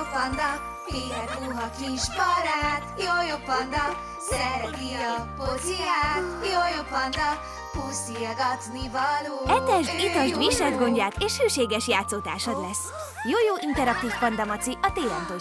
jó panda, pihen puha kis barát. Jó-jó panda, szereti a pociát. Jó-jó panda, puszilgatni való. Etesd, itasd, jó viseld gondját, és hűséges játszótársad lesz. Jó-jó interaktív pandamaci a TM